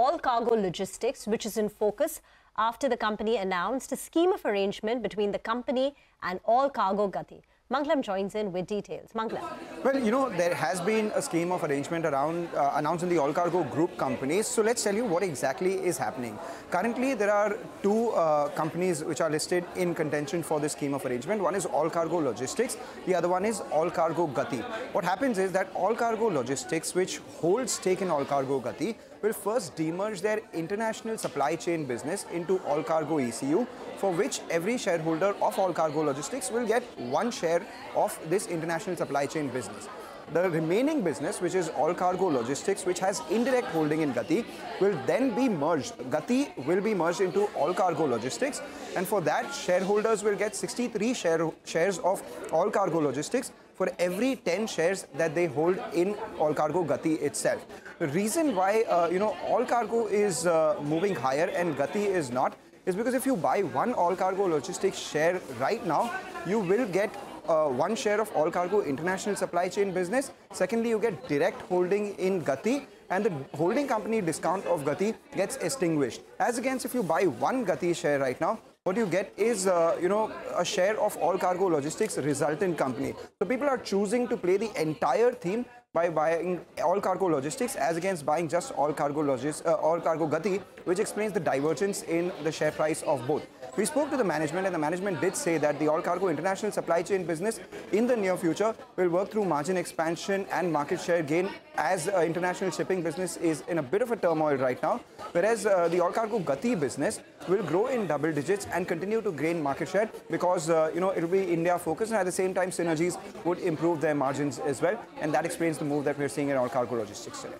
Allcargo logistics, which is in focus after the company announced a scheme of arrangement between the company and Allcargo Gati. Mangalam joins in with details. Mangalam. Well, you know, there has been a scheme of arrangement around uh, announced in the Allcargo Group companies. So let's tell you what exactly is happening. Currently, there are two uh, companies which are listed in contention for this scheme of arrangement. One is Allcargo Logistics. The other one is Allcargo Gati. What happens is that Allcargo Logistics, which holds stake in Allcargo Gati, will first demerge their international supply chain business into Allcargo ECU, for which every shareholder of Allcargo Logistics will get one share of this international supply chain business. The remaining business, which is Allcargo Logistics, which has indirect holding in Gati, will then be merged. Gati will be merged into Allcargo Logistics, and for that, shareholders will get 63 share, shares of Allcargo Logistics for every 10 shares that they hold in Allcargo Gati itself. The reason why, uh, you know, Allcargo is uh, moving higher and Gati is not is because if you buy one Allcargo Logistics share right now, you will get uh, one share of Allcargo International Supply Chain business. Secondly, you get direct holding in Gati and the holding company discount of Gati gets extinguished. As against if you buy one Gati share right now, what you get is, uh, you know, a share of Allcargo logistics resultant company. So people are choosing to play the entire theme by buying Allcargo logistics as against buying just Allcargo logis uh, Allcargo gati which explains the divergence in the share price of both. We spoke to the management and the management did say that the Allcargo international supply chain business in the near future will work through margin expansion and market share gain as uh, international shipping business is in a bit of a turmoil right now whereas uh, the Allcargo gati business will grow in double digits and continue to gain market share because uh, you know it will be india focused and at the same time synergies would improve their margins as well and that explains the move that we're seeing in Allcargo logistics today.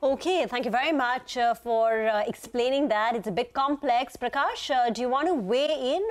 Okay, thank you very much uh, for uh, explaining that. It's a bit complex. Prakash, uh, do you want to weigh in